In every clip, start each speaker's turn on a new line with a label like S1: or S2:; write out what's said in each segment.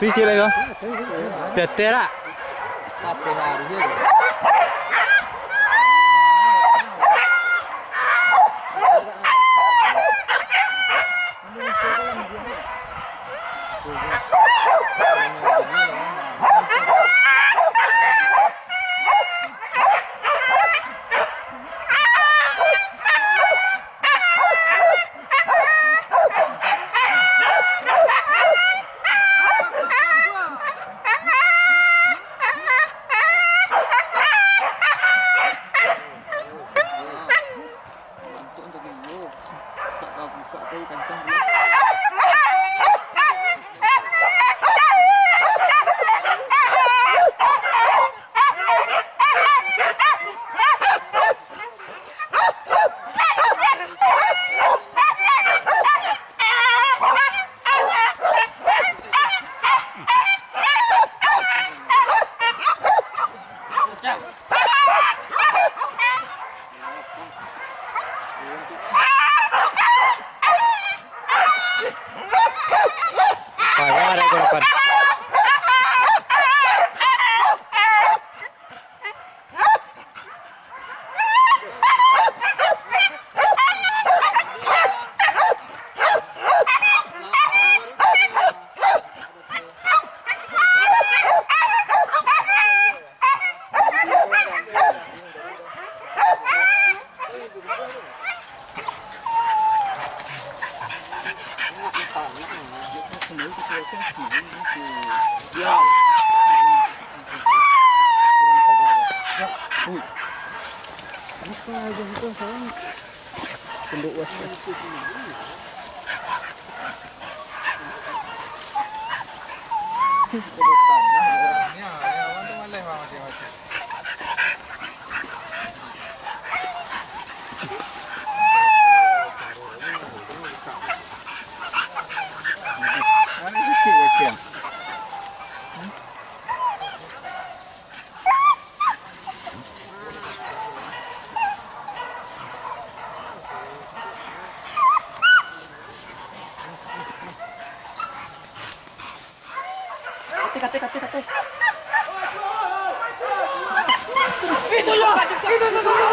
S1: tu
S2: y chưa đây ¿no? Tetera.
S1: Tetera. para, para, para. on the oyster.
S3: Thank you. 달려!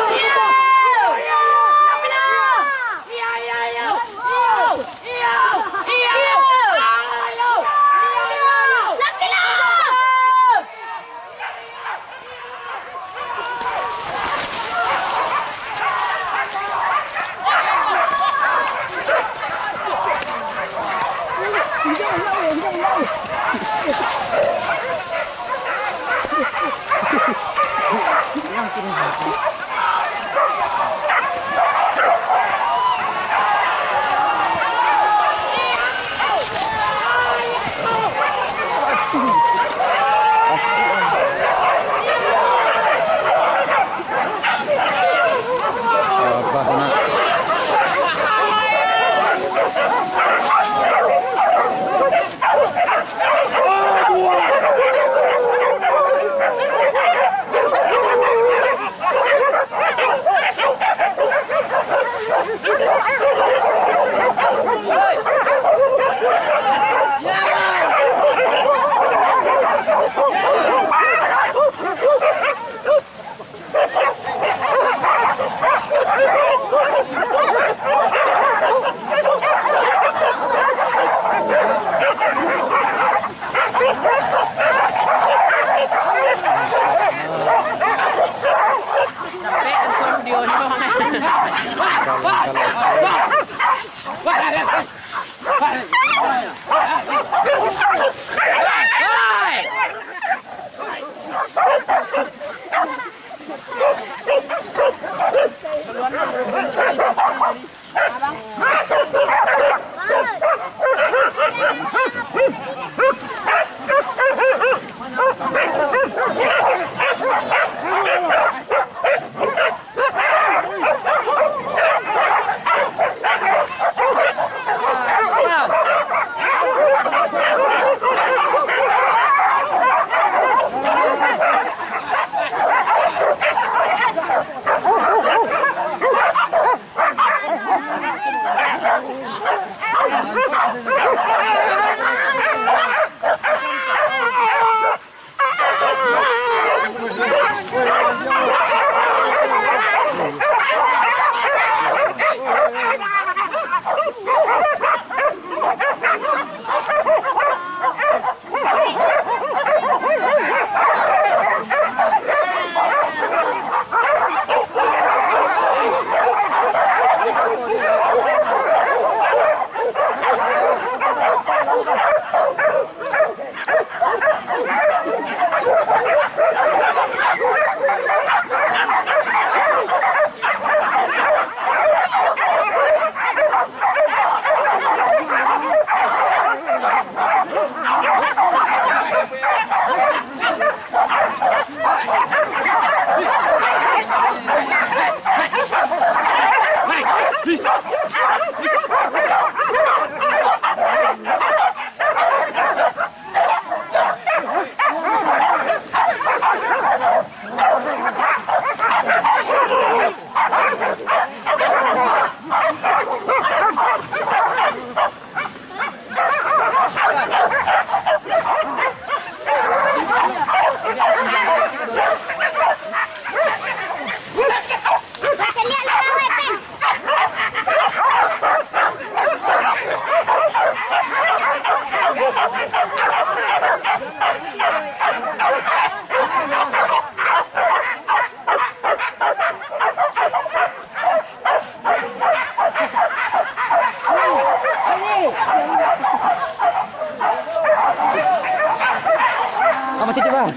S2: Kamu situ bang.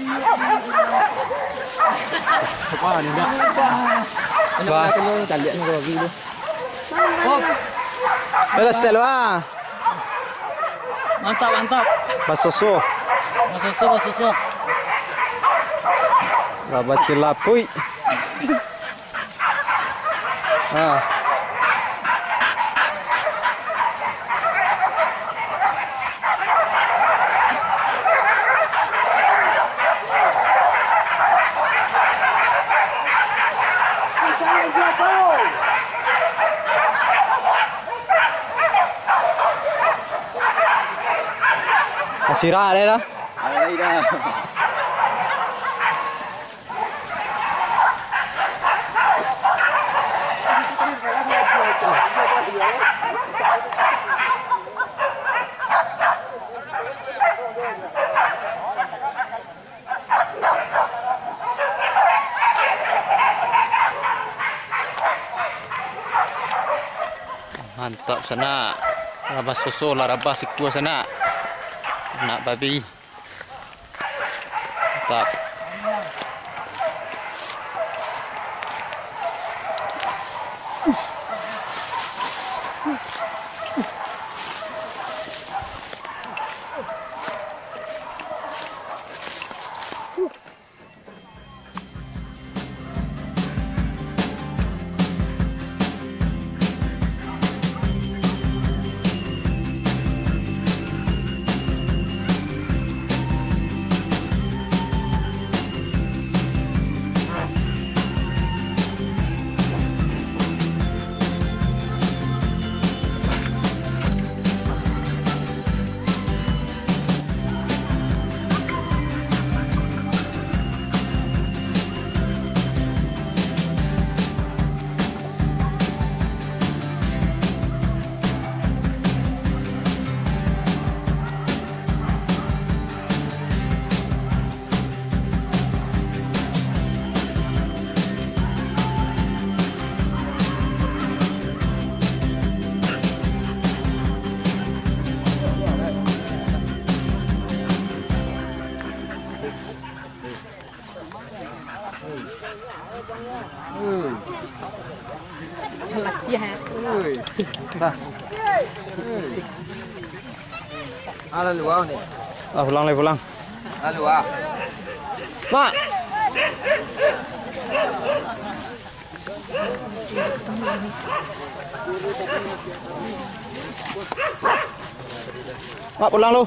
S2: Wah ini enggak. Wah.
S1: Tak lihat ni kau video.
S2: Bela setel wah.
S1: Mantap, mantap.
S2: Basoso.
S1: Masuk, masuk.
S2: Baba cilapui. Ah. Masira ada dah.
S4: Ay, dah.
S2: Mantap sana. Rabas susu lah rabas ikut sana. Not baby,
S1: That Ala luau ni.
S2: Ah pulang lagi pulang.
S1: Ala luau.
S2: Mak. Mak pulang lu.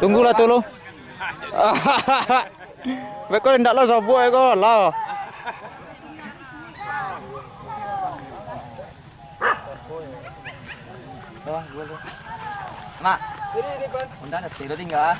S2: Tunggulah tu lu. Vậy có đặng là giò vui có là sabu kau lah.
S1: Mak. Unda nak tidur tinggal.